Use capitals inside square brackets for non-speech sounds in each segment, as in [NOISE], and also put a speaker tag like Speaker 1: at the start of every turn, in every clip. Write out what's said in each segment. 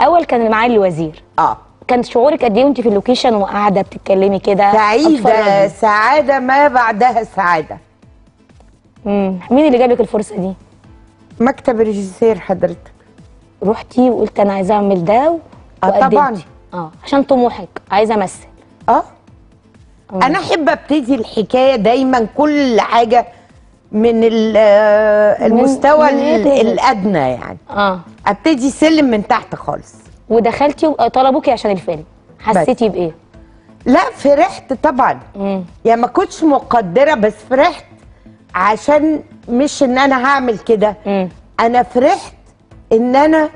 Speaker 1: أول كان معالي الوزير.
Speaker 2: آه.
Speaker 1: كان شعورك قد إيه وانت في اللوكيشن وقاعدة بتتكلمي كده؟ سعيدة.
Speaker 2: سعادة ما بعدها سعادة.
Speaker 1: مم. مين اللي جاب لك الفرصة دي؟
Speaker 2: مكتب الريجيسير حضرتك.
Speaker 1: رحتي وقلت أنا عايزة أعمل ده و-
Speaker 2: آه،
Speaker 1: وقدمتي.
Speaker 2: طبعاً.
Speaker 1: آه عشان طموحك. عايزة أمثل.
Speaker 2: آه. أنا أحب أبتدي الحكاية دايما كل حاجة من آه، المستوى
Speaker 1: من إيه؟
Speaker 2: الأدنى يعني.
Speaker 1: آه.
Speaker 2: أبتدي سلم من تحت خالص.
Speaker 1: ودخلتي وطلبوكي عشان الفيلم. حسيتي بإيه؟
Speaker 2: لا فرحت طبعا.
Speaker 1: مم.
Speaker 2: يعني ما كنتش مقدرة بس فرحت عشان مش إن أنا هعمل كده. أنا فرحت إن أنا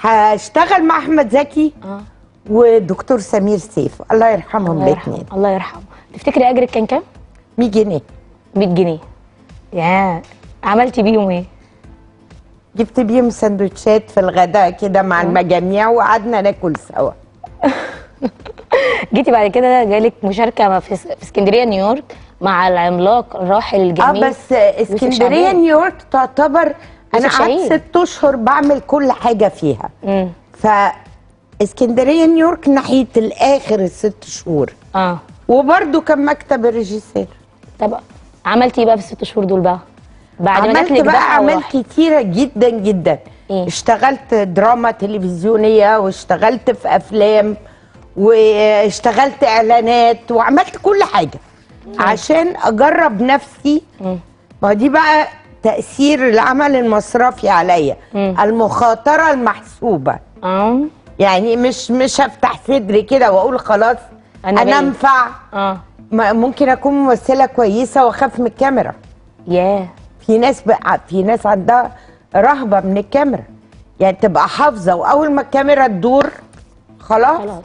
Speaker 2: هشتغل مع أحمد زكي
Speaker 1: آه.
Speaker 2: ودكتور سمير سيف. الله يرحمهم
Speaker 1: الله يرحمه.
Speaker 2: الاثنين
Speaker 1: الله يرحمه. تفتكري أجرك كان كام؟
Speaker 2: 100 جنيه.
Speaker 1: 100 جنيه. يا عملتي بيهم إيه؟
Speaker 2: جبت بيهم سندوتشات في الغداء كده مع المجاميع وقعدنا ناكل سوا. [LAUGHS]
Speaker 1: جيتي بعد كده جالك مشاركة في اسكندرية نيويورك مع العملاق الراحل
Speaker 2: آه
Speaker 1: الجميل
Speaker 2: بس
Speaker 1: اسكندرية.
Speaker 2: نيويورك تعتبر
Speaker 1: أنا
Speaker 2: قعدت. ست أشهر بعمل كل حاجة فيها. ف اسكندرية نيويورك ناحية الآخر الست شهور.
Speaker 1: آه.
Speaker 2: وبرده كان مكتب الريجيسير.
Speaker 1: طب عملتي إيه بقى في الست شهور دول بقى؟ بعد ما
Speaker 2: عملت بقى
Speaker 1: أعمال.
Speaker 2: كتيرة جدا جدا.
Speaker 1: إيه؟
Speaker 2: اشتغلت دراما تلفزيونية واشتغلت في أفلام واشتغلت إعلانات وعملت كل حاجة. عشان أجرب نفسي.
Speaker 1: مم.
Speaker 2: ما دي بقى تأثير العمل المصرفي عليا.
Speaker 1: مم.
Speaker 2: المخاطرة
Speaker 1: المحسوبة.
Speaker 2: يعني مش مش هفتح صدري كده وأقول خلاص
Speaker 1: أنا
Speaker 2: أنا,
Speaker 1: باين.
Speaker 2: انفع. ما- ممكن أكون ممثلة كويسة وأخاف من الكاميرا.
Speaker 1: ياه.
Speaker 2: في ناس بقى في ناس عندها رهبة من الكاميرا. يعني تبقى حافظة وأول ما الكاميرا تدور خلاص.
Speaker 1: خلاص.